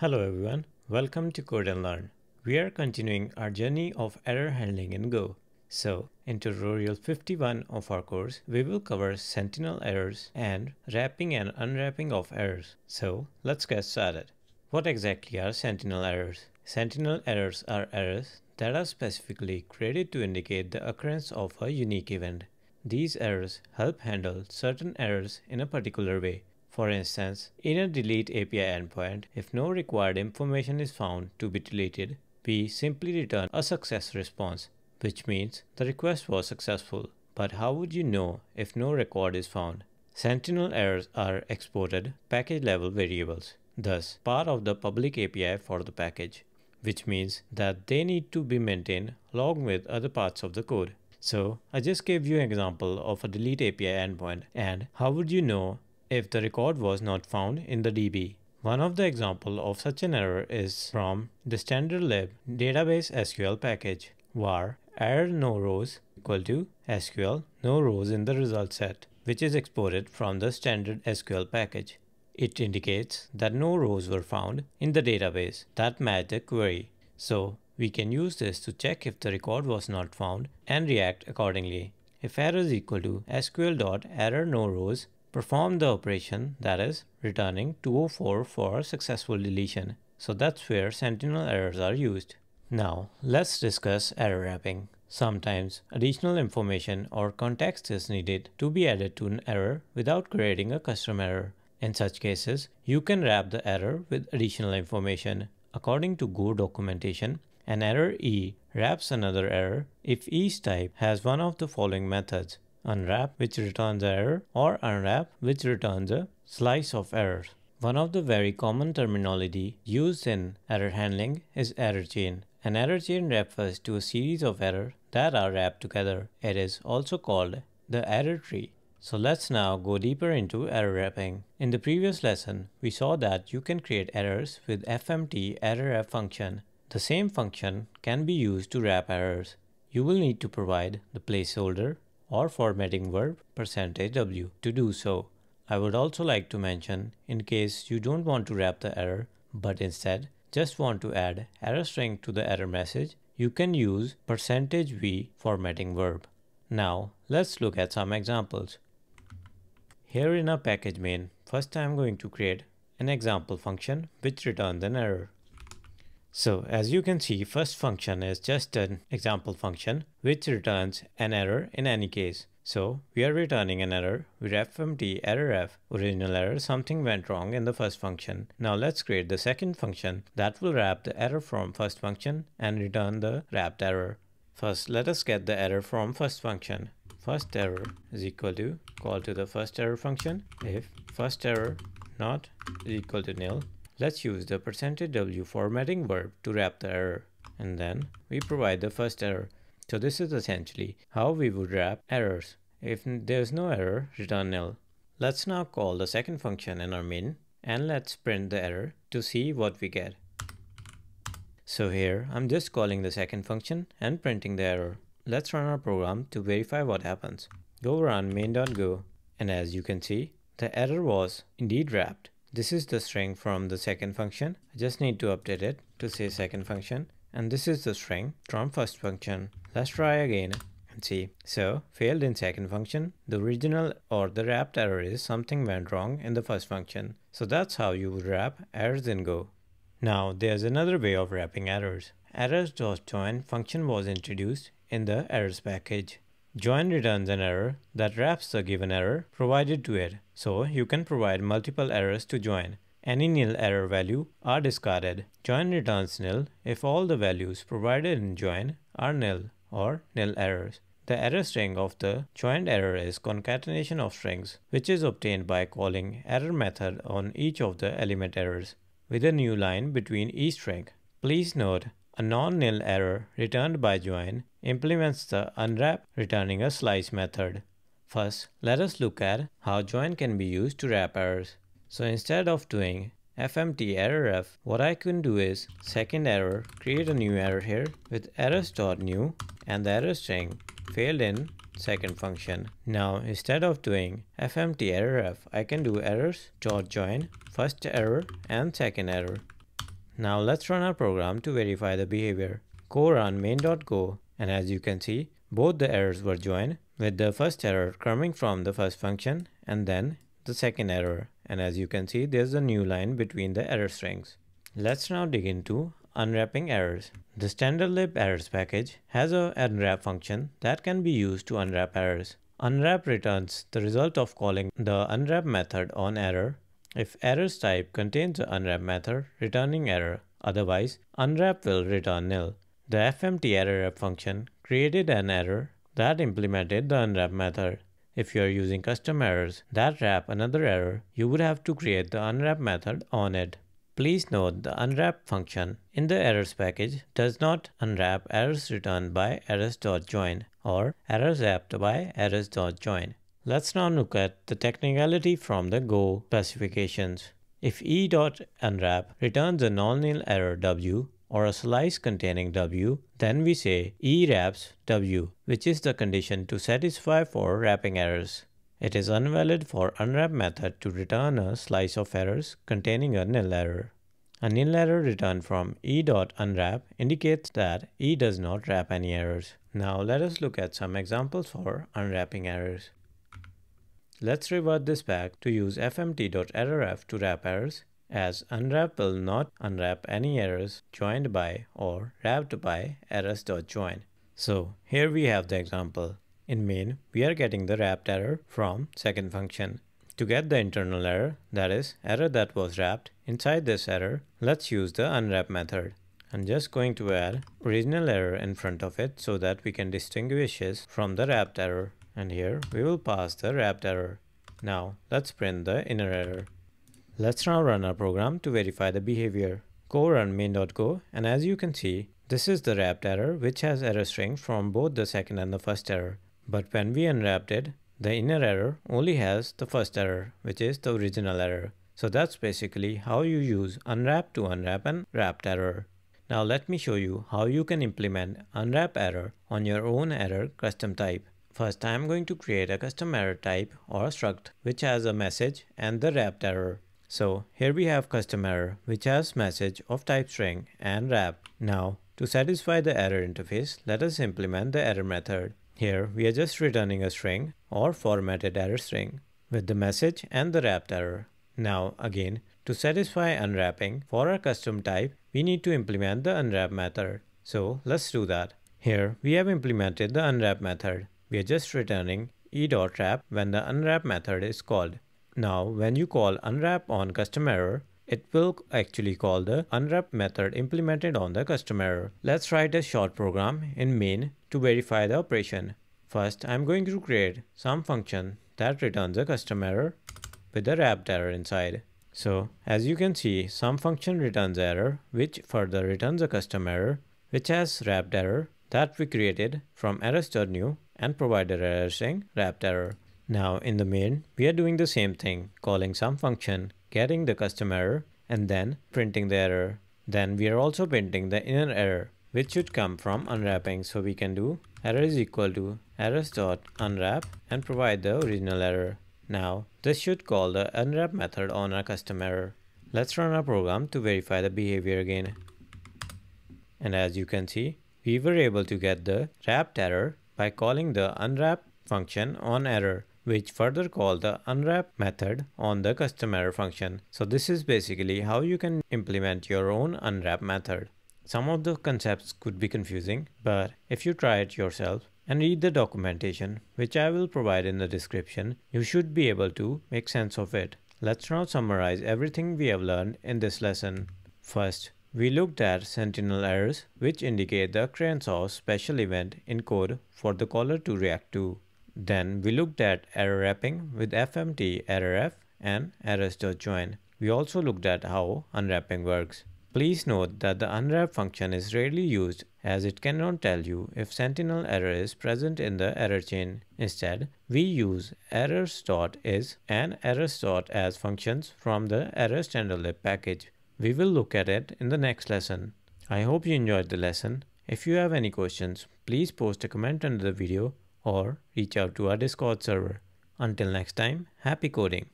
Hello everyone, welcome to Code and Learn. We are continuing our journey of error handling in Go. So, in tutorial 51 of our course, we will cover sentinel errors and wrapping and unwrapping of errors. So, let's get started. What exactly are sentinel errors? Sentinel errors are errors that are specifically created to indicate the occurrence of a unique event. These errors help handle certain errors in a particular way. For instance, in a delete API endpoint, if no required information is found to be deleted, we simply return a success response, which means the request was successful. But how would you know if no record is found? Sentinel errors are exported package level variables, thus part of the public API for the package, which means that they need to be maintained along with other parts of the code. So I just gave you an example of a delete API endpoint and how would you know if the record was not found in the DB. One of the example of such an error is from the standard lib database SQL package var error no rows equal to SQL no rows in the result set which is exported from the standard SQL package. It indicates that no rows were found in the database that match the query. So we can use this to check if the record was not found and react accordingly. If error is equal to sql.error no rows perform the operation that is returning 204 for successful deletion. So that's where sentinel errors are used. Now let's discuss error wrapping. Sometimes additional information or context is needed to be added to an error without creating a custom error. In such cases, you can wrap the error with additional information. According to Go documentation, an error E wraps another error if each type has one of the following methods unwrap which returns error or unwrap which returns a slice of error. One of the very common terminology used in error handling is error chain. An error chain refers to a series of errors that are wrapped together. It is also called the error tree. So let's now go deeper into error wrapping. In the previous lesson, we saw that you can create errors with fmt error wrap function. The same function can be used to wrap errors. You will need to provide the placeholder or formatting verb percentage %w to do so. I would also like to mention, in case you don't want to wrap the error, but instead just want to add error string to the error message, you can use percentage %v formatting verb. Now, let's look at some examples. Here in our package main, first I'm going to create an example function which returns an error. So as you can see, first function is just an example function which returns an error in any case. So we are returning an error with fmt error f original error something went wrong in the first function. Now let's create the second function that will wrap the error from first function and return the wrapped error. First let us get the error from first function. First error is equal to call to the first error function if first error not is equal to nil Let's use the percentage %w formatting verb to wrap the error. And then we provide the first error. So this is essentially how we would wrap errors. If there's no error, return nil. Let's now call the second function in our main and let's print the error to see what we get. So here I'm just calling the second function and printing the error. Let's run our program to verify what happens. Go run main.go and as you can see, the error was indeed wrapped. This is the string from the second function. I just need to update it to say second function. And this is the string from first function. Let's try again and see. So failed in second function. The original or the wrapped error is something went wrong in the first function. So that's how you would wrap errors in Go. Now there's another way of wrapping errors. Errors.join function was introduced in the errors package. Join returns an error that wraps the given error provided to it, so you can provide multiple errors to join. Any nil error value are discarded. Join returns nil if all the values provided in join are nil or nil errors. The error string of the joined error is concatenation of strings, which is obtained by calling error method on each of the element errors with a new line between each string. Please note a non-nil error returned by join implements the unwrap returning a slice method. First, let us look at how join can be used to wrap errors. So instead of doing fmt error what I can do is second error, create a new error here with errors.new and the error string failed in second function. Now instead of doing fmt error I can do errors.join first error and second error Now let's run our program to verify the behavior. Go run main.go and as you can see, both the errors were joined with the first error coming from the first function and then the second error. And as you can see, there's a new line between the error strings. Let's now dig into unwrapping errors. The standard lib errors package has a unwrap function that can be used to unwrap errors. Unwrap returns the result of calling the unwrap method on error. If errors type contains the unwrap method, returning error. Otherwise, unwrap will return nil. The fmt error wrap function created an error that implemented the unwrap method. If you are using custom errors that wrap another error, you would have to create the unwrap method on it. Please note the unwrap function in the errors package does not unwrap errors returned by errors.join or errors wrapped by errors.join. Let's now look at the technicality from the Go specifications. If e.unwrap returns a non-nil error w or a slice containing w, then we say e wraps w, which is the condition to satisfy for wrapping errors. It is invalid for unwrap method to return a slice of errors containing a nil error. A nil error returned from e.unwrap indicates that e does not wrap any errors. Now let us look at some examples for unwrapping errors. Let's revert this back to use fmt.errorf to wrap errors as unwrap will not unwrap any errors joined by or wrapped by errors.join. So here we have the example. In main, we are getting the wrapped error from second function. To get the internal error, that is, error that was wrapped, inside this error, let's use the unwrap method. I'm just going to add original error in front of it so that we can distinguish it from the wrapped error. And here we will pass the wrapped error. Now let's print the inner error. Let's now run our program to verify the behavior. Go run main.go and as you can see, this is the wrapped error which has error string from both the second and the first error. But when we unwrapped it, the inner error only has the first error, which is the original error. So that's basically how you use unwrap to unwrap and wrapped error. Now let me show you how you can implement unwrap error on your own error custom type. First, I am going to create a custom error type or struct which has a message and the wrapped error. So here we have custom error which has message of type string and wrap. Now to satisfy the error interface, let us implement the error method. Here we are just returning a string or formatted error string with the message and the wrapped error. Now again, to satisfy unwrapping for our custom type, we need to implement the unwrap method. So let's do that. Here we have implemented the unwrap method. We are just returning e.wrap when the unwrap method is called. Now when you call unwrap on custom error, it will actually call the unwrap method implemented on the custom error. Let's write a short program in main to verify the operation. First, I'm going to create some function that returns a custom error with a wrapped error inside. So as you can see, some function returns error, which further returns a custom error, which has wrapped error that we created from errors.new and provided error string wrapped error. Now in the main, we are doing the same thing, calling some function getting the custom error, and then printing the error. Then we are also printing the inner error, which should come from unwrapping. So we can do error is equal to errors dot unwrap and provide the original error. Now this should call the unwrap method on our custom error. Let's run our program to verify the behavior again. And as you can see, we were able to get the wrapped error by calling the unwrap function on error which further call the unwrap method on the custom error function. So this is basically how you can implement your own unwrap method. Some of the concepts could be confusing, but if you try it yourself and read the documentation, which I will provide in the description, you should be able to make sense of it. Let's now summarize everything we have learned in this lesson. First, we looked at sentinel errors, which indicate the occurrence of special event in code for the caller to react to. Then we looked at error wrapping with FMT errorf and errors.join. We also looked at how unwrapping works. Please note that the unwrap function is rarely used as it cannot tell you if sentinel error is present in the error chain. Instead, we use errors.is and errors.as functions from the error standardlib package. We will look at it in the next lesson. I hope you enjoyed the lesson. If you have any questions, please post a comment under the video or reach out to our Discord server. Until next time, happy coding!